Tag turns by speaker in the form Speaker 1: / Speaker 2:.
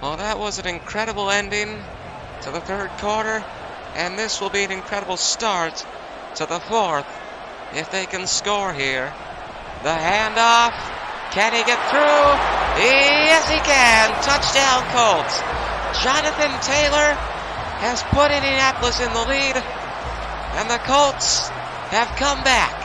Speaker 1: Well, that was an incredible ending to the third quarter, and this will be an incredible start to the fourth if they can score here. The handoff. Can he get through? Yes, he can. Touchdown, Colts. Jonathan Taylor has put Indianapolis in the lead, and the Colts have come back.